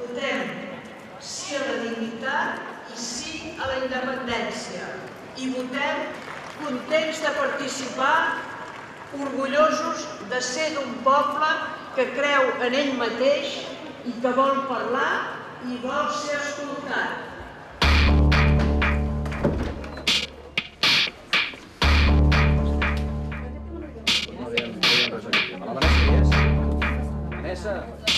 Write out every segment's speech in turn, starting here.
Votem sí a la dignitat i sí a la independència. I votem contents de participar, orgullosos de ser d'un poble que creu en ell mateix i que vol parlar i vol ser escoltat. Vanessa.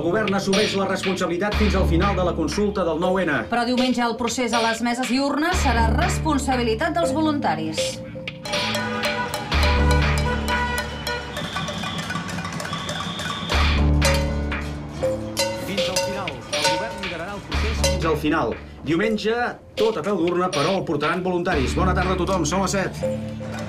El govern assumeix la responsabilitat fins al final de la consulta del 9-N. Però diumenge el procés a les meses i urnes serà responsabilitat dels voluntaris. Fins al final, el govern liderarà el procés Fins al final. Diumenge, tot a peu d'urna, però el portaran voluntaris. Bona tarda a tothom, som a 7.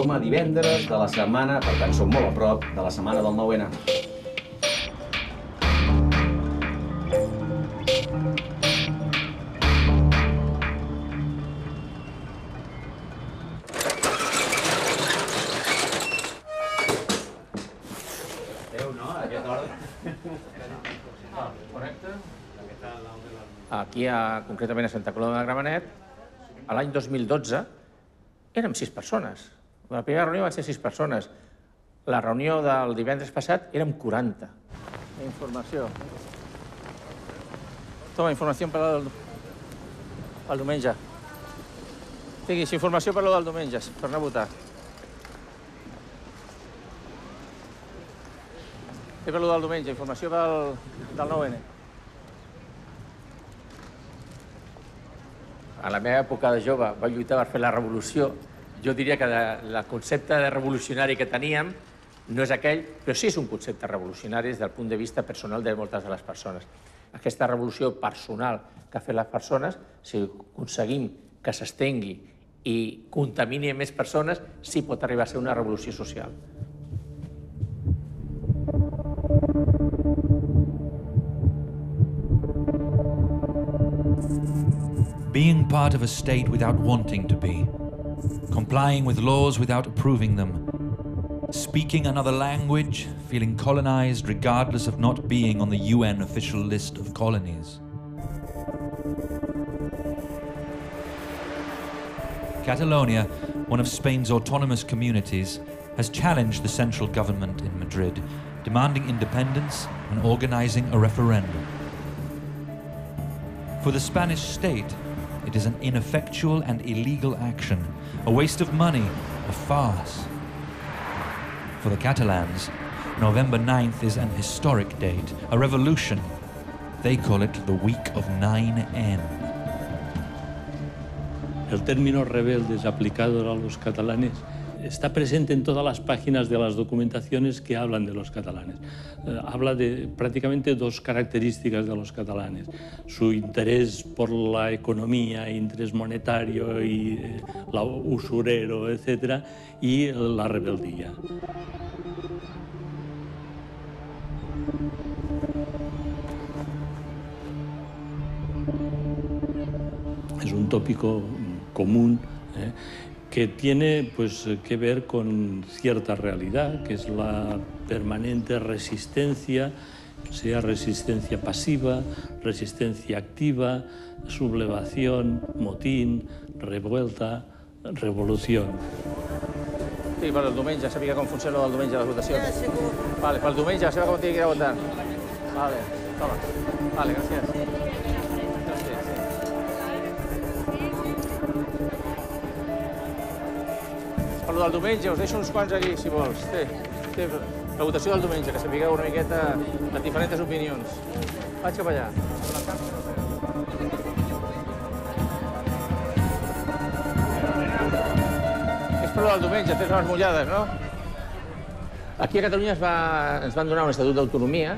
Som a divendres de la setmana, per tant som molt a prop de la setmana del 9-N. Aquí, a, concretament a Santa Coloma de Gramenet, l'any 2012 érem sis persones. La primera reunió van ser sis persones. La reunió del divendres passat érem 40. Informació. Toma, informació per al, al diumenge. Tinguis informació per lo del diumenge, per anar a votar. I per del diumenge, informació del, del 9N. a la meva època de jove vaig lluitar per fer la revolució. Jo diria que el concepte de revolucionari que teníem no és aquell, però sí és un concepte revolucionari des del punt de vista personal de moltes de les persones. Aquesta revolució personal que ha fet les persones, si aconseguim que s'estengui i contamini més persones, sí pot arribar a ser una revolució social. being part of a state without wanting to be, complying with laws without approving them, speaking another language, feeling colonized regardless of not being on the UN official list of colonies. Catalonia, one of Spain's autonomous communities, has challenged the central government in Madrid, demanding independence and organizing a referendum. For the Spanish state, it is an ineffectual and illegal action, a waste of money, a farce. For the Catalans, November 9th is an historic date, a revolution. They call it the Week of 9N. El término rebeldes aplicado a los catalanes está presente en todas las páginas de las documentaciones que hablan de los catalanes. Eh, habla de prácticamente dos características de los catalanes. Su interés por la economía, interés monetario y eh, usurero, etc. Y la rebeldía. Es un tópico común ¿eh? Que tiene pues, que ver con cierta realidad, que es la permanente resistencia, sea resistencia pasiva, resistencia activa, sublevación, motín, revuelta, revolución. Sí, per el diumenge, sabia com funciona el diumenge, les votacions. Ja, segur. Vale, pel diumenge, sabia com tinc que ir a votar. Vale, toma. Vale, gràcies. Gràcies, Per del diumenge, us deixo uns quants aquí, si vols. Té, té la votació del diumenge, que sapigueu una miqueta les diferents opinions. Vaig cap allà. És per del diumenge, tens les mullades, no? Aquí a Catalunya es va, ens van donar un estatut d'autonomia,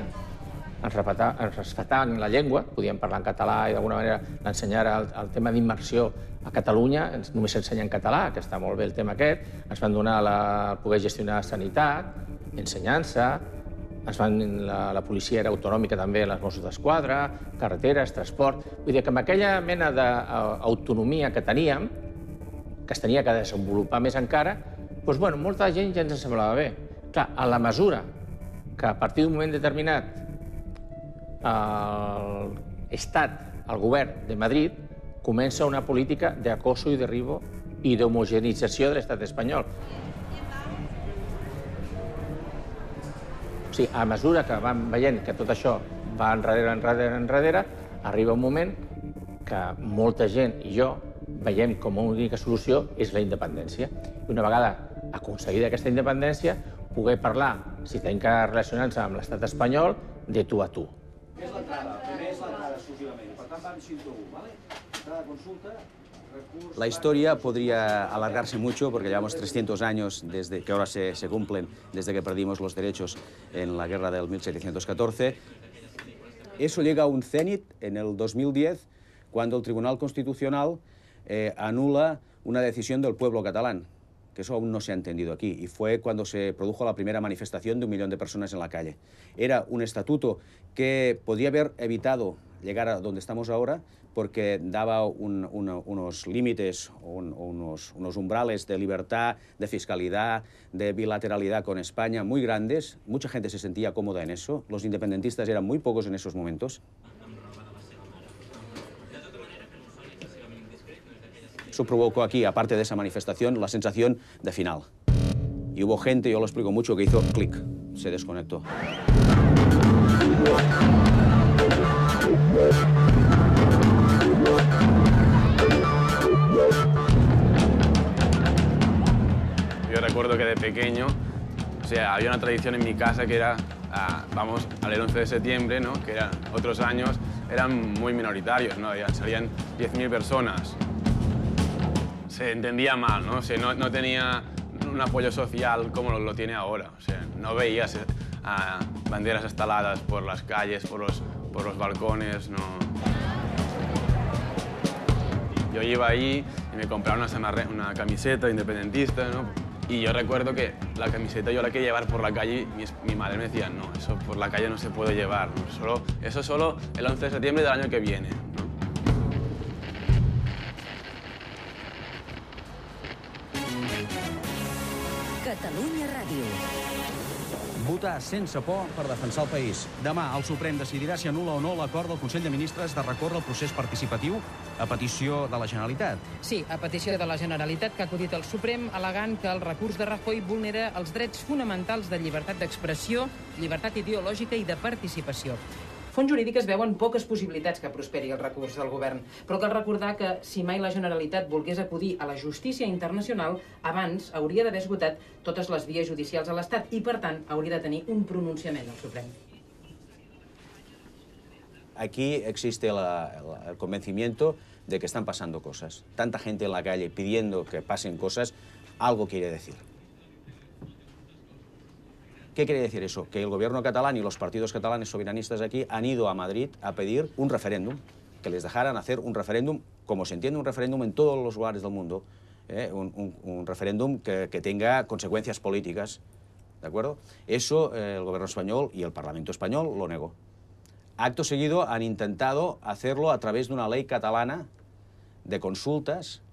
ens, repetà, ens respectaven la llengua, podíem parlar en català i d'alguna manera ensenyar el, el tema d'immersió a Catalunya, ens, només s'ensenya en català, que està molt bé el tema aquest, ens van donar la, poder gestionar sanitat, ensenyança, es van, la, la policia era autonòmica també, les Mossos d'Esquadra, carreteres, transport... Vull dir que amb aquella mena d'autonomia que teníem, que es tenia que desenvolupar més encara, doncs, bueno, molta gent ja ens semblava bé. Clar, a la mesura que a partir d'un moment determinat l'Estat, el govern de Madrid, comença una política d'acoso i derribo i d'homogenització de l'estat espanyol. O sigui, a mesura que vam veient que tot això va enrere, enrere, enrere, arriba un moment que molta gent i jo veiem com a única solució és la independència. I una vegada aconseguida aquesta independència, poder parlar, si tenim que relacionar-nos amb l'estat espanyol, de tu a tu. És l'entrada, primer és l'entrada exclusivament. Per tant, vam 101, ¿vale? Entrada, consulta, La historia podría alargarse mucho porque llevamos 300 años desde que ahora se, se, cumplen desde que perdimos los derechos en la guerra del 1714. Eso llega a un cenit en el 2010 cuando el Tribunal Constitucional eh, anula una decisión del pueblo catalán, que eso aún no se ha entendido aquí, y fue cuando se produjo la primera manifestación de un millón de personas en la calle. Era un estatuto que podía haber evitado llegar a donde estamos ahora, porque daba unos límites, un, unos, umbrales de libertad, de fiscalidad, de bilateralidad con España muy grandes. Mucha gente se sentía cómoda en eso. Los independentistas eran muy pocos en esos momentos. Eso provocó aquí, aparte de esa manifestación, la sensación de final. Y hubo gente, yo lo explico mucho, que hizo clic, se desconectó. Yo recuerdo que de pequeño, o sea, había una tradición en mi casa que era, ah, vamos, al 11 de septiembre, ¿no? que eran otros años, eran muy minoritarios, ¿no? Salían 10.000 personas. Se entendía mal, ¿no? O no, no tenía un apoyo social como lo, lo, tiene ahora. O sea, no veías ah, banderas instaladas por las calles, por los, por los balcones, no. Yo iba ahí y me compraba una, una camiseta independentista, ¿no? Y yo recuerdo que la camiseta yo la quería llevar por la calle y mi, mi madre me decía, no, eso por la calle no se puede llevar, ¿no? solo, eso solo el 11 de septiembre del año que viene. Ràdio. Votar sense por per defensar el país. Demà el Suprem decidirà si anula o no l'acord del Consell de Ministres de recórrer el procés participatiu a petició de la Generalitat. Sí, a petició de la Generalitat que ha acudit al Suprem alegant que el recurs de Rajoy vulnera els drets fonamentals de llibertat d'expressió, llibertat ideològica i de participació. Fons jurídiques veuen poques possibilitats que prosperi el recurs del govern, però cal recordar que si mai la Generalitat volgués acudir a la justícia internacional, abans hauria d'haver esgotat totes les vies judicials a l'Estat i, per tant, hauria de tenir un pronunciament al Suprem. Aquí existe la, la, el convencimiento de que están pasando cosas. Tanta gente en la calle pidiendo que pasen cosas, algo quiere decir. ¿Qué quiere decir eso? Que el gobierno catalán y los partidos catalanes soberanistas aquí han ido a Madrid a pedir un referéndum, que les dejaran hacer un referéndum, como se entiende un referéndum en todos los lugares del mundo, ¿eh? un, un, un, referéndum que, que, tenga consecuencias políticas, ¿de acuerdo? Eso eh, el gobierno español y el Parlamento español lo negó. Acto seguido han intentado hacerlo a través de una ley catalana de consultas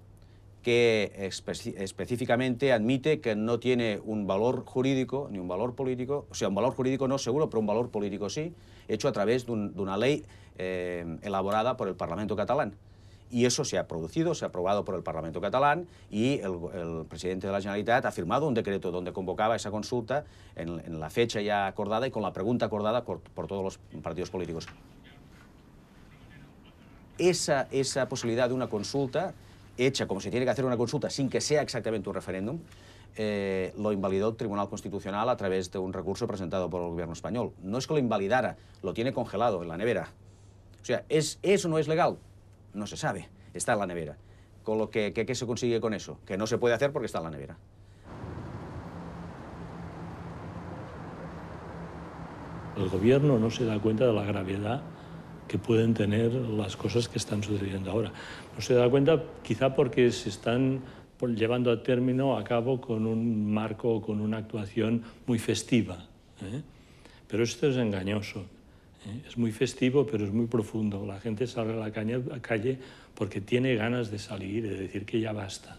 que espe específicamente admite que no tiene un valor jurídico ni un valor político, o sea, un valor jurídico no seguro, pero un valor político sí, hecho a través de, un, de una ley eh, elaborada por el Parlamento catalán. Y eso se ha producido, se ha aprobado por el Parlamento catalán y el, el, presidente de la Generalitat ha firmado un decreto donde convocaba esa consulta en, en la fecha ya acordada y con la pregunta acordada por, por todos los partidos políticos. Esa, esa posibilidad de una consulta hecha como se tiene que hacer una consulta sin que sea exactamente un referéndum, eh, lo invalidó el Tribunal Constitucional a través de un recurso presentado por el gobierno español. No es que lo invalidara, lo tiene congelado en la nevera. O sea, ¿es, ¿eso no es legal? No se sabe, está en la nevera. Con lo que, ¿qué se consigue con eso? Que no se puede hacer porque está en la nevera. El gobierno no se da cuenta de la gravedad que pueden tener las cosas que están sucediendo ahora. No se da cuenta quizá porque se están llevando a término a cabo con un marco, con una actuación muy festiva. ¿eh? Pero esto es engañoso. ¿eh? Es muy festivo, pero es muy profundo. La gente sale a la calle, porque tiene ganas de salir de decir que ya basta.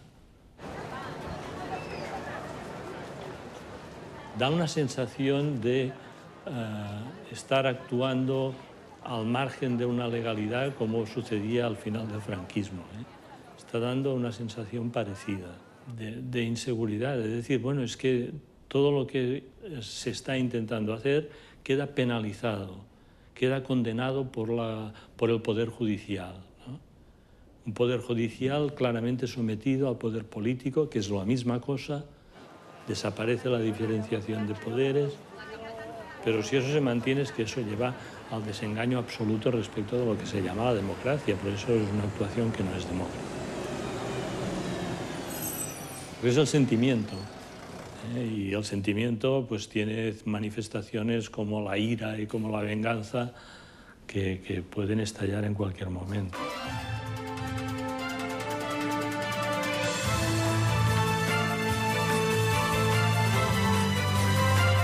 Da una sensación de eh, estar actuando al margen de una legalidad como sucedía al final del franquismo. ¿eh? Está dando una sensación parecida de, inseguridad, de decir, bueno, es que todo lo que se está intentando hacer queda penalizado, queda condenado por, la, por el Poder Judicial. Un Poder Judicial claramente sometido al Poder Político, que es la misma cosa, desaparece la diferenciación de poderes, pero si eso se mantiene es que eso lleva al desengaño absoluto respecto de lo que se llama la democracia, por eso es una actuación que no es democrática. Es el sentimiento, ¿eh? y el sentimiento pues tiene manifestaciones como la ira y como la venganza que, que pueden estallar en cualquier momento.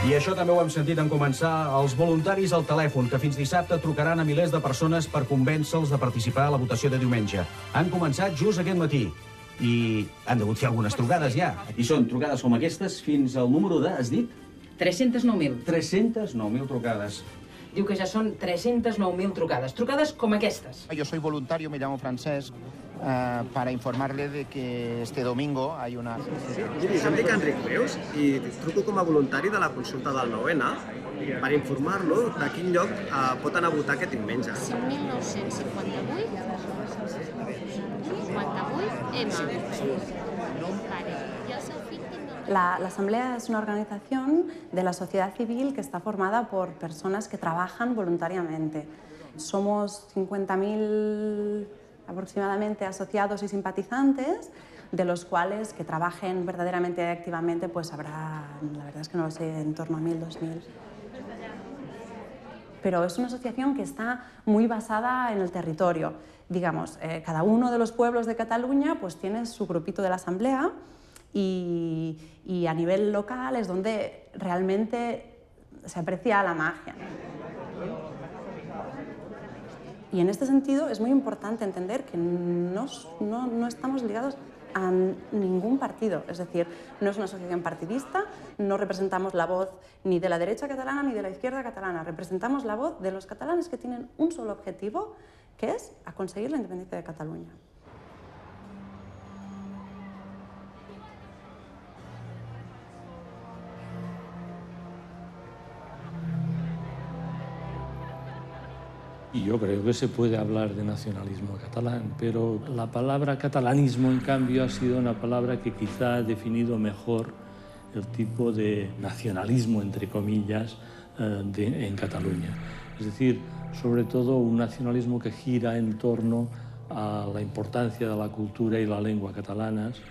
I això també ho hem sentit en començar els voluntaris al telèfon, que fins dissabte trucaran a milers de persones per convèncer-los de participar a la votació de diumenge. Han començat just aquest matí i han degut fer algunes trucades ja. I són trucades com aquestes fins al número de, has dit? 309.000. 309.000 trucades. Diu que ja són 309.000 trucades. Trucades com aquestes. Yo soy voluntario, me llamo Francesc, eh, para informarle de que este domingo hay una... Miri, em dic Enric Reus i truco com a voluntari de la consulta del 9N per informar-lo de quin lloc eh, pot anar a votar aquest diumenge. 5.958 58 M. La, Asamblea es una organización de la sociedad civil que está formada por personas que trabajan voluntariamente. Somos 50.000 aproximadamente asociados y simpatizantes, de los cuales que trabajen verdaderamente activamente, pues habrá, la verdad es que no lo sé, en torno a 1.000, 2.000. Pero es una asociación que está muy basada en el territorio. Digamos, eh, cada uno de los pueblos de Cataluña pues tiene su grupito de la asamblea y, a nivel local es donde realmente se aprecia la magia. Y en este sentido es muy importante entender que no, estamos ligados a ningún partido, es decir, no es una asociación partidista, no representamos la voz ni de la derecha catalana ni de la izquierda catalana, representamos la voz de los catalanes que tienen un solo objetivo, que es a conseguir la independencia de Cataluña. Y yo creo que se puede hablar de nacionalismo catalán, pero la palabra catalanismo, en cambio, ha sido una palabra que quizá ha definido mejor el tipo de nacionalismo, entre comillas, eh, de, en Cataluña. Es decir, sobre todo un nacionalismo que gira en torno a la importancia de la cultura y la lengua catalanas,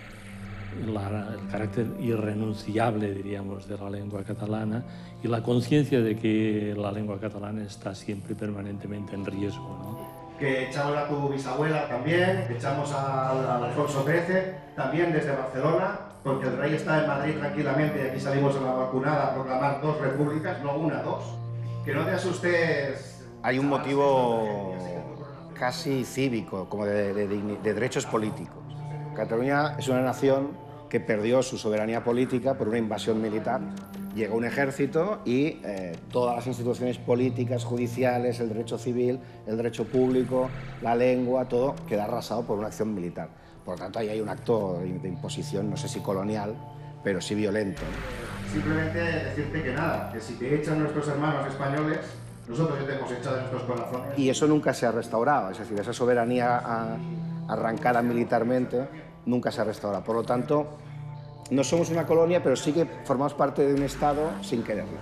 la, el carácter irrenunciable, diríamos, de la lengua catalana y la conciencia de que la lengua catalana está siempre permanentemente en riesgo. ¿no? Que echamos a tu bisabuela también, que echamos a, Alfonso XIII, también desde Barcelona, porque el rey está en Madrid tranquilamente y aquí salimos a la vacunada a proclamar dos repúblicas, no una, dos. Que no te asustes. Hay un motivo casi cívico, como de, de, de derechos políticos. Cataluña es una nación que perdió su soberanía política por una invasión militar. Llegó un ejército y eh, todas las instituciones políticas, judiciales, el derecho civil, el derecho público, la lengua, todo queda arrasado por una acción militar. Por lo tanto, ahí hay un acto de imposición, no sé si colonial, pero sí violento. Simplemente decirte que nada, que si te echan nuestros hermanos españoles, nosotros ya te hemos echado de nuestros corazones. Y eso nunca se ha restaurado, es decir, esa soberanía arrancada militarmente nunca se ha restaurado. Por lo tanto, no somos una colonia, pero sí que formamos parte de un Estado sin quererlo.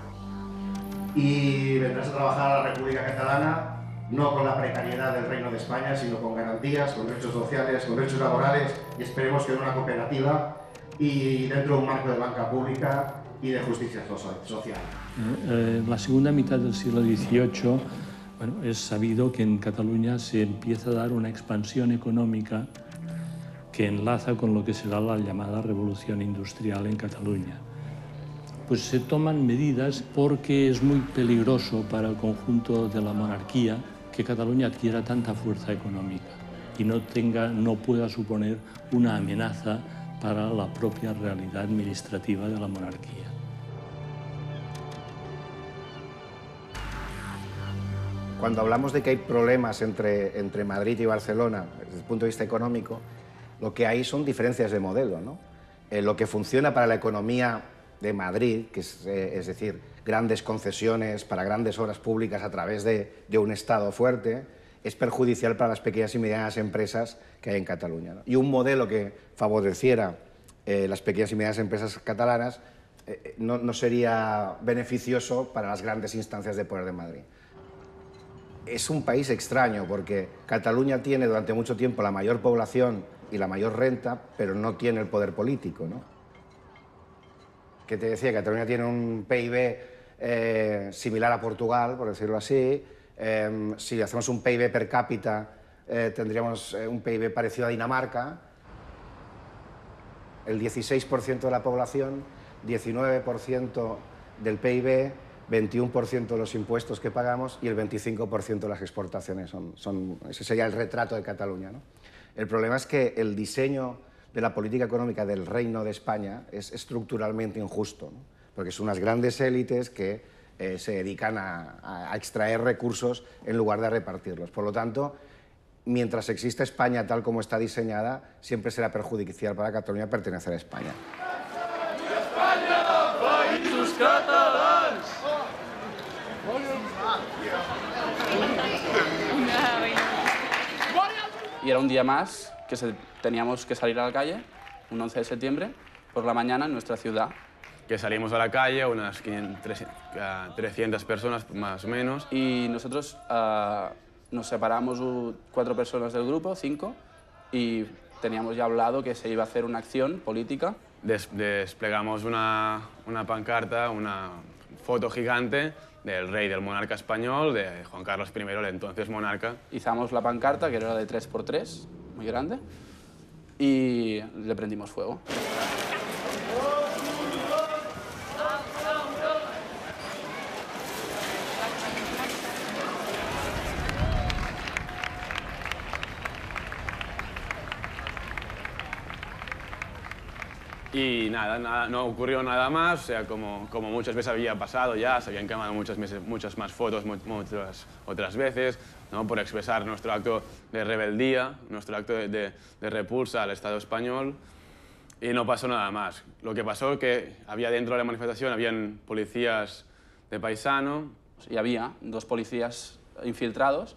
Y vendrás a trabajar a la República Catalana no con la precariedad del Reino de España, sino con garantías, con derechos sociales, con derechos laborales y esperemos que en una cooperativa y dentro de un marco de banca pública y de justicia social. En la segunda mitad del siglo XVIII bueno, es sabido que en Cataluña se empieza a dar una expansión económica que enlaza con lo que será la llamada revolución industrial en Cataluña. pues se toman medidas porque es muy peligroso para el conjunto de la monarquía que Cataluña adquiera tanta fuerza económica y no, tenga, no pueda suponer una amenaza para la propia realidad administrativa de la monarquía. Cuando hablamos de que hay problemas entre, entre Madrid y Barcelona desde el punto de vista económico, lo que hay son diferencias de modelo. ¿no? Eh, lo que funciona para la economía de Madrid, que es, eh, es, decir, grandes concesiones para grandes obras públicas a través de, de, un Estado fuerte, es perjudicial para las pequeñas y medianas empresas que hay en Cataluña. Y un modelo que favoreciera eh, las pequeñas y medianas empresas catalanas no sería beneficioso para las grandes instancias de poder de Madrid. Es un país extraño porque Cataluña tiene durante mucho tiempo la mayor población y la mayor renta, pero no tiene el poder político. ¿no? Que te decía, Cataluña tiene un PIB eh, similar a Portugal, por decirlo así. Eh, si hacemos un PIB per cápita, eh, tendríamos un PIB parecido a Dinamarca. El 16% de la población, 19% del PIB, 21% de los impuestos que pagamos y el 25% de las exportaciones. Son, ese sería el retrato de Cataluña. ¿no? El problema es que el diseño de la política económica del Reino de España es estructuralmente injusto, porque son unas grandes élites que eh, se dedican a, extraer recursos en lugar de repartirlos. Por lo tanto, mientras exista España tal como está diseñada, siempre será perjudicial para Cataluña pertenecer a. España, Y era un día más que se, teníamos que salir a la calle, un 11 de septiembre, por la mañana en nuestra ciudad. Que salimos a la calle, unas 500, 300 personas más o menos. Y nosotros uh, nos separamos cuatro personas del grupo, cinco, y teníamos ya hablado que se iba a hacer una acción política. Des desplegamos una, una pancarta, una foto gigante del rey, del monarca español, de Juan Carlos I, el entonces monarca. Izamos la pancarta, que era de 3x3, muy grande, y le prendimos fuego. Y nada, nada, no ocurrió nada más, o sea, como, como muchas veces había pasado ya, se habían quemado muchas, muchas más fotos muchas otras veces, ¿no? por expresar nuestro acto de rebeldía, nuestro acto de, de, de, repulsa al Estado español, y no pasó nada más. Lo que pasó es que había dentro de la manifestación, habían policías de paisano. Y había dos policías infiltrados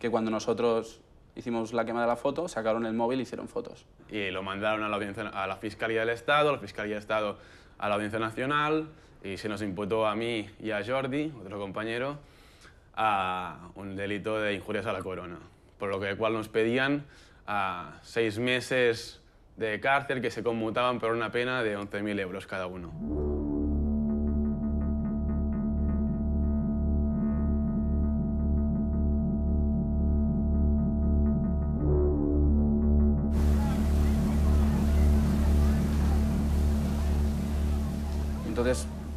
que cuando nosotros hicimos la quema de la foto, sacaron el móvil y hicieron fotos. Y lo mandaron a la, audiencia, a la Fiscalía del Estado, la Fiscalía del Estado a la Audiencia Nacional y se nos imputó a mí y a Jordi, otro compañero, a un delito de injurias a la corona, por lo que cual nos pedían a seis meses de cárcel que se conmutaban por una pena de 11.000 euros cada uno.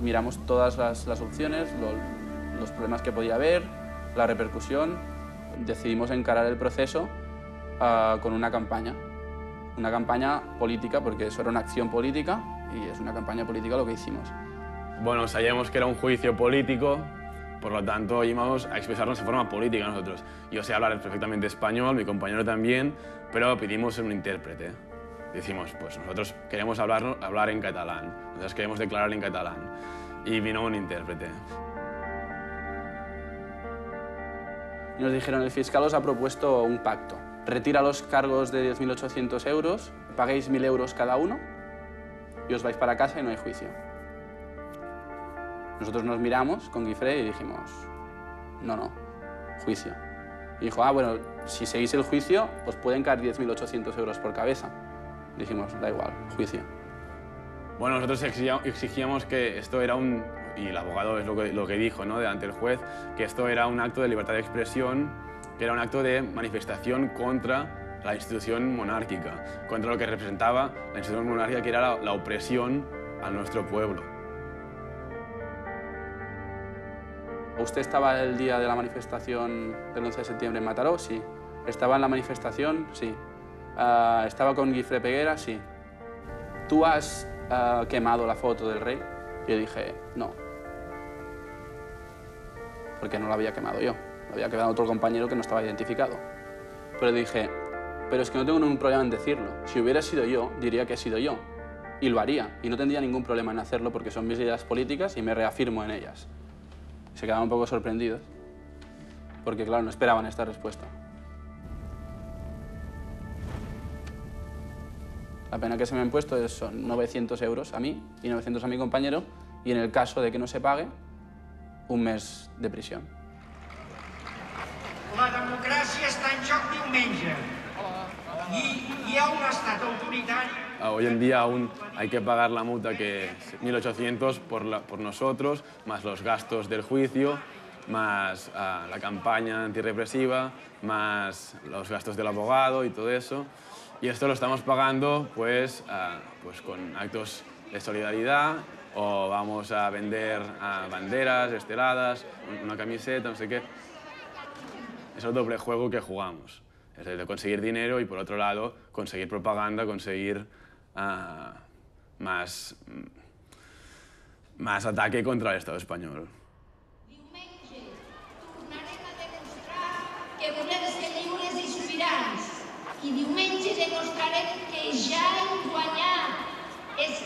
Miramos todas las, las opciones, lo, los problemas que podía haber, la repercusión. Decidimos encarar el proceso uh, con una campaña, una campaña política, porque eso era una acción política y es una campaña política lo que hicimos. Bueno, sabíamos que era un juicio político, por lo tanto íbamos a expresarnos de forma política nosotros. Yo sé hablar perfectamente español, mi compañero también, pero pedimos un intérprete decimos, pues nosotros queremos hablar, hablar en catalán, nosotros queremos declarar en catalán. Y vino un intérprete. Y nos dijeron, el fiscal os ha propuesto un pacto. Retira los cargos de 10.800 euros, paguéis 1.000 euros cada uno y os vais para casa y no hay juicio. Nosotros nos miramos con Guifré y dijimos, no, no, juicio. Y dijo, ah, bueno, si seguís el juicio, os pueden caer 10.800 euros por cabeza dijimos, da igual, juicio. Bueno, nosotros exigíamos que esto era un, y el abogado es lo que, lo que dijo ¿no? delante del juez, que esto era un acto de libertad de expresión, que era un acto de manifestación contra la institución monárquica, contra lo que representaba la institución monárquica, que era la, la opresión a nuestro pueblo. ¿Usted estaba el día de la manifestación del 11 de septiembre en Mataró? Sí. ¿Estaba en la manifestación? Sí. Ah, ¿Estaba con Guifre Peguera? Sí. ¿Tú has ah, quemado la foto del rey? Yo dije, no. Porque no la había quemado yo. La había quemado otro compañero que no estaba identificado. Pero dije, pero es que no tengo ningún problema en decirlo. Si hubiera sido yo, diría que he sido yo. Y lo haría. Y no tendría ningún problema en hacerlo porque son mis ideas políticas y me reafirmo en ellas. Se quedaban un poco sorprendidos. Porque, claro, no esperaban esta respuesta. La pena que se me han puesto es, son 900 euros a mí y 900 a mi compañero. Y en el caso de que no se pague, un mes de prisión. La democràcia està en joc diumenge. I hi ha un estat autoritari Ah, Hoy en día aún hay que pagar la multa que es 1.800 por, la- por nosotros, más los gastos del juicio, más ah, la campaña antirrepresiva, más los gastos del abogado y todo eso. Y esto lo estamos pagando pues, ah, pues con actos de solidaridad o vamos a vender ah, banderas esteladas, un- una camiseta, no sé qué. Es el doble juego que jugamos. Es de conseguir dinero y por otro lado conseguir propaganda, conseguir ah, más, mm, más ataque contra el Estado español.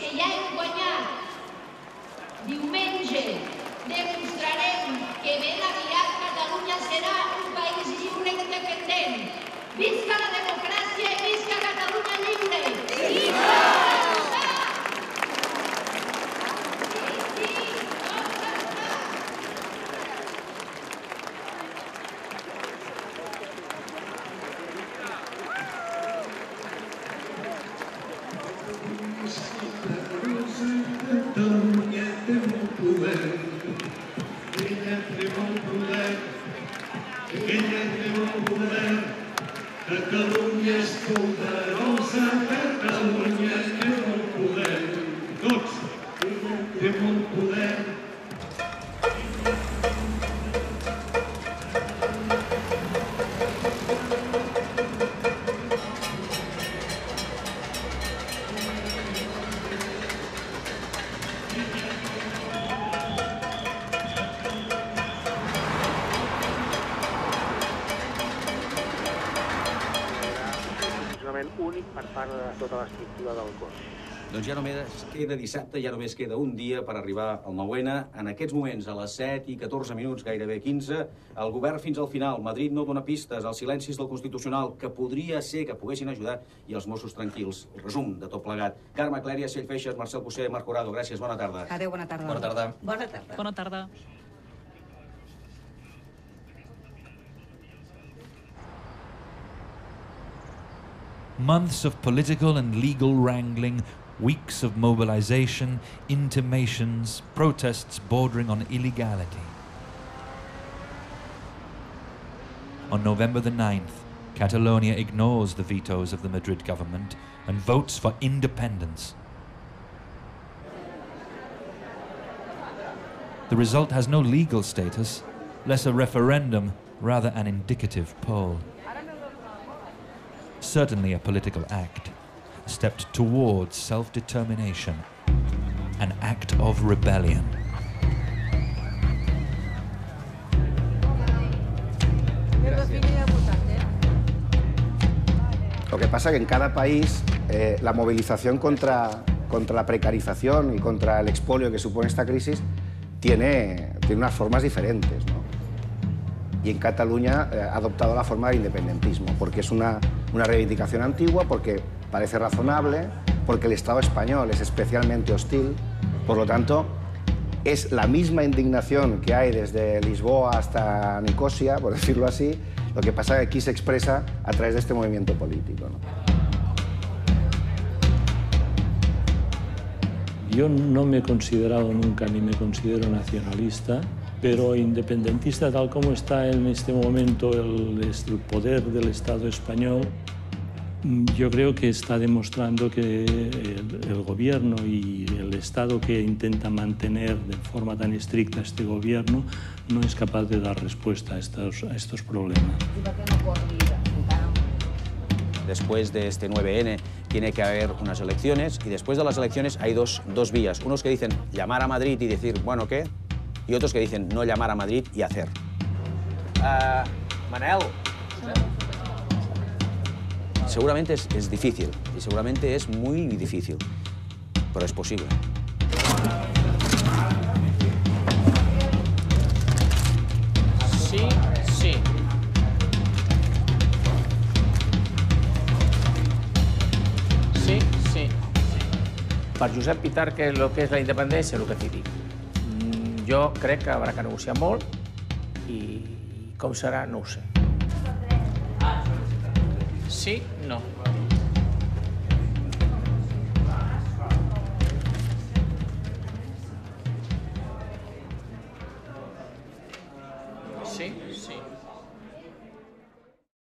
Que ja hem guanyat. Diumenge demostrarem que ben aviat Catalunya serà un país lliure i independent. Visca la democràcia i visca Catalunya lliure! Visca! Únic per part de tota l'estructura del cos. Doncs ja només queda dissabte, ja només queda un dia per arribar al 9-N. En aquests moments, a les 7 i 14 minuts, gairebé 15, el govern fins al final. Madrid no dona pistes, els silencis del Constitucional, que podria ser que poguessin ajudar, i els Mossos tranquils. El resum de tot plegat. Carme Clèria, Cell Feixes, Marcel Cosser, Marc Corado, gràcies, bona tarda. Adéu, bona tarda. Bona tarda. Bona tarda. Bona tarda. Months of political and legal wrangling, weeks of mobilization, intimations, protests bordering on illegality. On November the 9th, Catalonia ignores the vetoes of the Madrid government and votes for independence. The result has no legal status, less a referendum, rather an indicative poll. Certainly a political act, a step towards self determination, an act of rebellion. Lo que pasa es que en cada país eh, la movilización contra, contra la precarización y contra el expolio que supone esta crisis tiene, tiene unas formas diferentes. ¿no? Y en Cataluña eh, ha adoptado la forma de independentismo, porque es una, una reivindicación antigua, porque parece razonable, porque el Estado español es especialmente hostil. Por lo tanto, es la misma indignación que hay desde Lisboa hasta Nicosia, por decirlo así, lo que pasa es que aquí se expresa a través de este movimiento político. Yo no me he considerado nunca ni me considero nacionalista, pero independentista tal como está en este momento el, el poder del Estado español, Yo creo que está demostrando que el, el gobierno y el Estado que intenta mantener de forma tan estricta este gobierno no es capaz de dar respuesta a estos, a estos problemas. Después de este 9N tiene que haber unas elecciones y después de las elecciones hay dos, dos vías. Unos que dicen llamar a Madrid y decir, bueno, ¿qué? Y otros que dicen no llamar a Madrid y hacer. Uh, Manel, Seguramente es, es difícil y seguramente es muy difícil, pero es posible. sí, sí. Sí, sí. Per Josep Pitar, que el que és la independència, el que t'hi dic. Jo crec que haurà que negociar molt i com serà no ho sé. Sí, no.